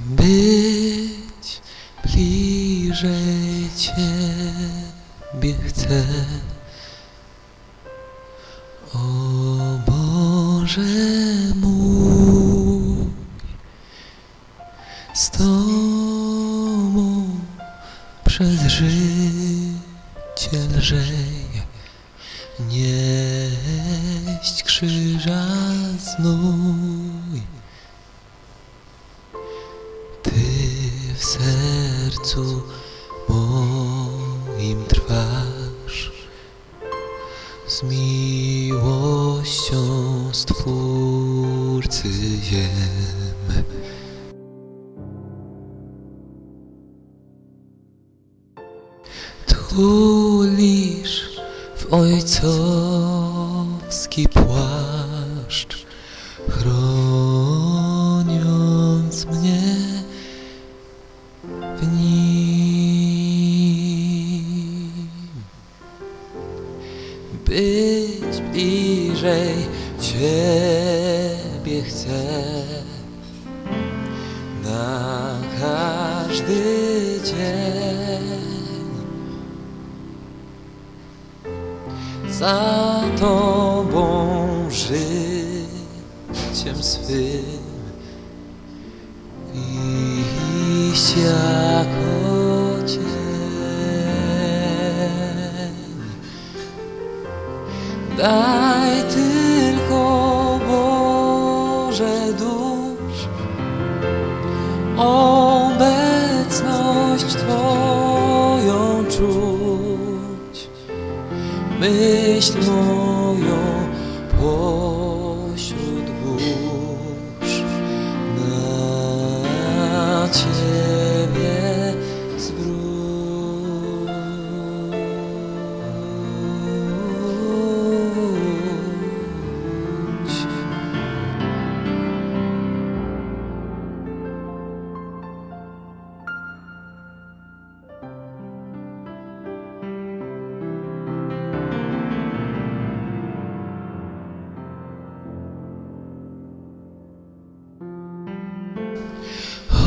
Być bliżej Ciebie chcę. O Boże mój, z Tobą przez życie lżej nieść krzyża znój. W sercu moim trwasz z miłością Stwórcy ziem. Tulisz w ojcowski płaszcz, Być bliżej Ciebie chcę na każdy dzień. Za Tobą życiem swym iść jako Daj tylko Boże dusz. Obecność Twoją czuć, myśl moją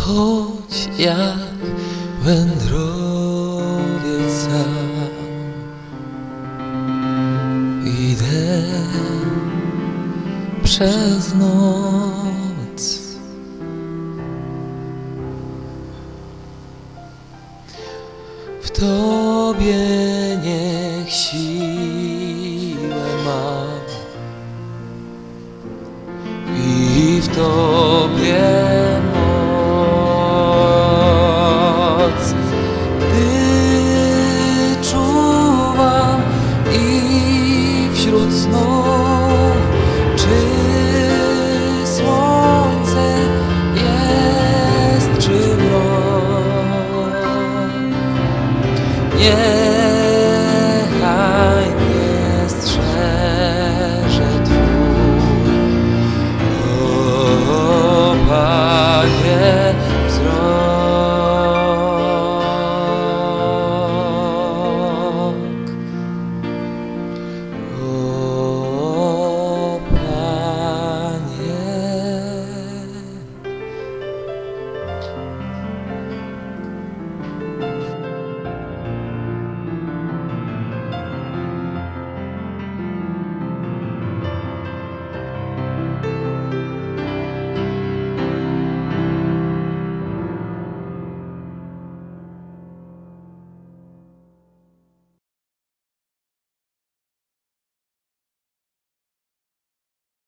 Choć jak wędrowiec sam Idę przez noc. W Tobie niech siłę czy słońce jest, czy mrok. Niechaj